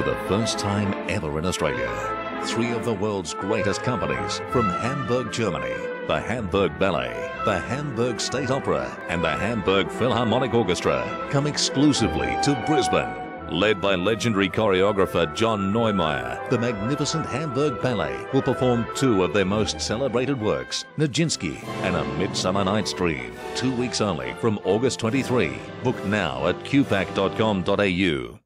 for the first time ever in Australia. Three of the world's greatest companies from Hamburg, Germany, the Hamburg Ballet, the Hamburg State Opera, and the Hamburg Philharmonic Orchestra come exclusively to Brisbane. Led by legendary choreographer John Neumeier, the magnificent Hamburg Ballet will perform two of their most celebrated works, Nijinsky and A Midsummer Night's Dream, two weeks only from August 23. Book now at Qpac.com.au.